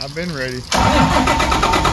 I've been ready.